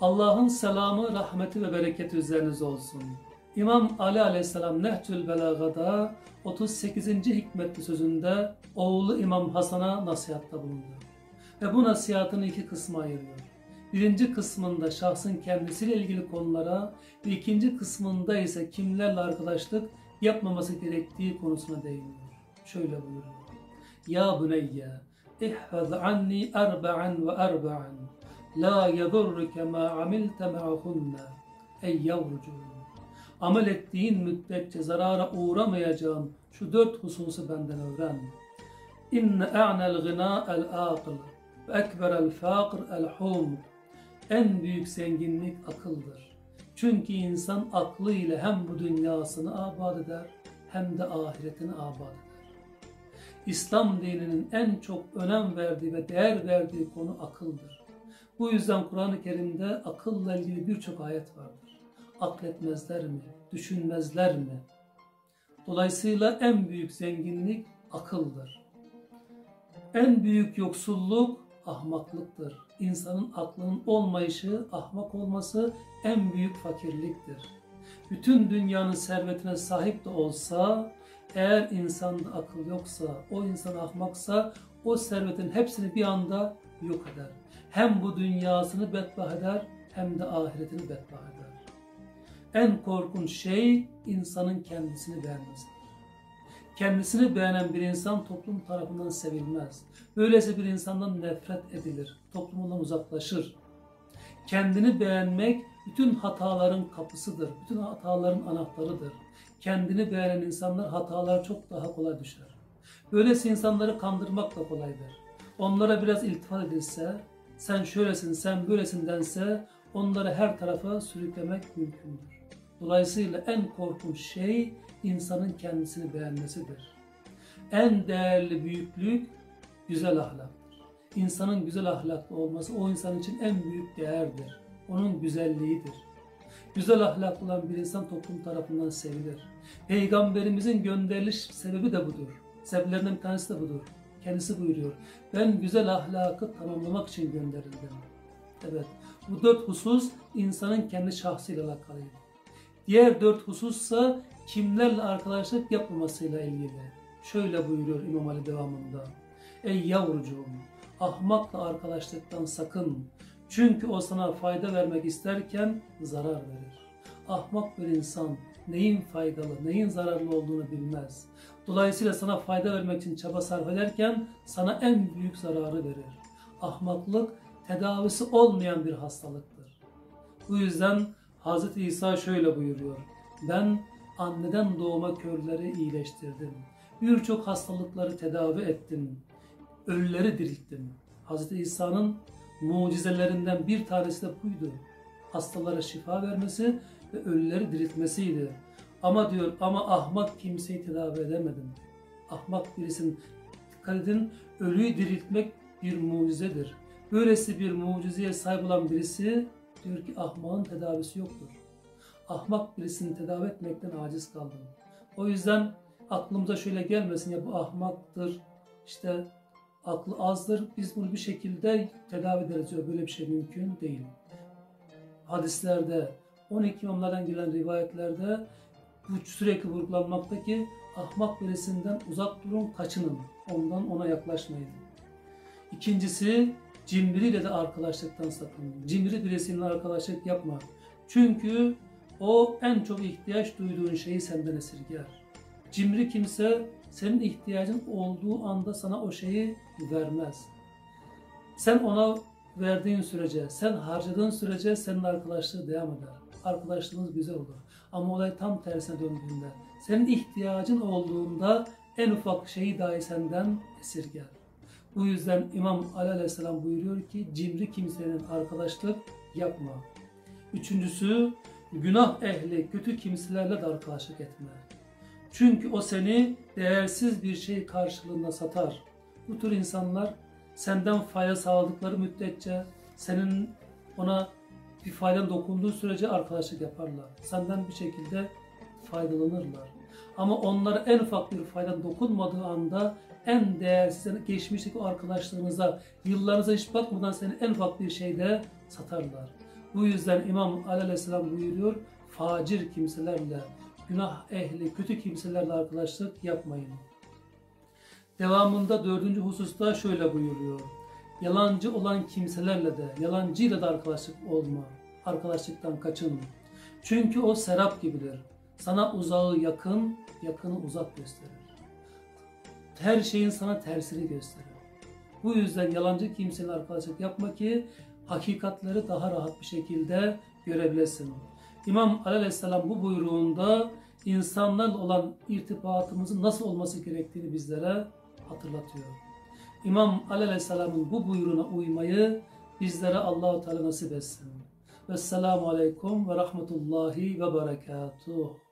Allah'ın selamı, rahmeti ve bereketi üzerinize olsun. İmam Ali Aleyhisselam Nehcül Belaga'da 38. hikmetli sözünde oğlu İmam Hasan'a nasihatta bulunuyor. Ve bu nasihatını iki kısma ayırıyor. Birinci kısmında şahsın kendisiyle ilgili konulara ve ikinci kısmında ise kimlerle arkadaşlık yapmaması gerektiği konusuna değiniyor. Şöyle buyuruyor. Ya buneyye ihfaz anni erba'an ve erba'an la yedurruke ma amilte ma'hunne ey yavrucuğum amel ettiğin müddetçe zarara uğramayacağın şu dört hususu benden öğren. İnne a'nel gına el aql ve ekberel fakr el hum. En büyük zenginlik akıldır. Çünkü insan aklıyla hem bu dünyasını abad eder hem de ahiretini abad eder. İslam dininin en çok önem verdiği ve değer verdiği konu akıldır. Bu yüzden Kur'an-ı Kerim'de akılla ilgili birçok ayet vardır. Akletmezler mi? Düşünmezler mi? Dolayısıyla en büyük zenginlik akıldır. En büyük yoksulluk ahmaklıktır. İnsanın aklının olmayışı, ahmak olması en büyük fakirliktir. Bütün dünyanın servetine sahip de olsa, eğer insanda akıl yoksa, o insan ahmaksa, o servetin hepsini bir anda yok eder. Hem bu dünyasını bedbah eder, hem de ahiretini bedbah eder. En korkunç şey insanın kendisini beğenmesidir. Kendisini beğenen bir insan toplum tarafından sevilmez. Böylesi bir insandan nefret edilir. Toplumundan uzaklaşır. Kendini beğenmek bütün hataların kapısıdır. Bütün hataların anahtarıdır. Kendini beğenen insanlar hatalar çok daha kolay düşer. Böylesi insanları kandırmak da kolaydır. Onlara biraz iltifat edilse, sen şöylesin, sen böylesin dense onları her tarafa sürüklemek mümkündür. Dolayısıyla en korkunç şey insanın kendisini beğenmesidir. En değerli büyüklük güzel ahlaktır. İnsanın güzel ahlaklı olması o insan için en büyük değerdir. Onun güzelliğidir. Güzel ahlaklı olan bir insan toplum tarafından sevilir. Peygamberimizin gönderiliş sebebi de budur. Sebeplerinden bir tanesi de budur. Kendisi buyuruyor. Ben güzel ahlakı tamamlamak için gönderildim. Evet. Bu dört husus insanın kendi şahsıyla alakalıydı. Diğer dört husussa kimlerle arkadaşlık yapmamasıyla ilgili. Şöyle buyuruyor İmam Ali devamında. Ey yavrucuğum, ahmakla arkadaşlıktan sakın. Çünkü o sana fayda vermek isterken zarar verir. Ahmak bir insan neyin faydalı, neyin zararlı olduğunu bilmez. Dolayısıyla sana fayda vermek için çaba sarf ederken sana en büyük zararı verir. Ahmaklık tedavisi olmayan bir hastalıktır. Bu yüzden Hz. İsa şöyle buyuruyor. Ben anneden doğma körleri iyileştirdim. Birçok hastalıkları tedavi ettim. Ölüleri dirilttim. Hz. İsa'nın mucizelerinden bir tanesi de buydu. Hastalara şifa vermesi ve ölüleri diriltmesiydi. Ama diyor ama ahmak kimseyi tedavi edemedim. Ahmak birisinin dikkat edin ölüyü diriltmek bir mucizedir. Böylesi bir mucizeye sahip olan birisi diyor ki ahmağın tedavisi yoktur. Ahmak birisini tedavi etmekten aciz kaldım. O yüzden aklımıza şöyle gelmesin ya bu ahmaktır, işte aklı azdır, biz bunu bir şekilde tedavi ederiz. Böyle bir şey mümkün değil. Hadislerde, 12 imamlardan gelen rivayetlerde bu sürekli vurgulanmakta ki ahmak birisinden uzak durun, kaçının. Ondan ona yaklaşmayın. İkincisi cimriyle de arkadaşlıktan sakının. Cimri birisiyle arkadaşlık yapma. Çünkü o en çok ihtiyaç duyduğun şeyi senden esirger. Cimri kimse senin ihtiyacın olduğu anda sana o şeyi vermez. Sen ona verdiğin sürece, sen harcadığın sürece senin arkadaşlığı devam eder. Arkadaşlığınız güzel olur. Ama olay tam tersine döndüğünde, senin ihtiyacın olduğunda en ufak şeyi dahi senden esirger. Bu yüzden İmam Ali Aleyhisselam buyuruyor ki cimri kimsenin arkadaşlık yapma. Üçüncüsü günah ehli kötü kimselerle de arkadaşlık etme. Çünkü o seni değersiz bir şey karşılığında satar. Bu tür insanlar senden fayda sağladıkları müddetçe senin ona bir faydan dokunduğu sürece arkadaşlık yaparlar. Senden bir şekilde faydalanırlar. Ama onlara en ufak bir faydan dokunmadığı anda en değersiz, geçmişteki arkadaşlarınıza, yıllarınıza hiç bakmadan seni en ufak bir şeyde satarlar. Bu yüzden İmam Ali Aleyhisselam buyuruyor, facir kimselerle, günah ehli, kötü kimselerle arkadaşlık yapmayın. Devamında dördüncü hususta şöyle buyuruyor. Yalancı olan kimselerle de, yalancıyla da arkadaşlık olma. Arkadaşlıktan kaçın. Çünkü o serap gibidir. Sana uzağı yakın, yakını uzak gösterir. Her şeyin sana tersini gösterir. Bu yüzden yalancı kimseyle arkadaşlık yapma ki hakikatleri daha rahat bir şekilde görebilesin. İmam Aleyhisselam bu buyruğunda insanlarla olan irtibatımızın nasıl olması gerektiğini bizlere hatırlatıyor. İmam Aleyhisselam'ın bu buyruğuna uymayı bizlere Allahu Teala nasip etsin. Vesselamu Aleyküm ve Rahmetullahi ve Berekatuhu.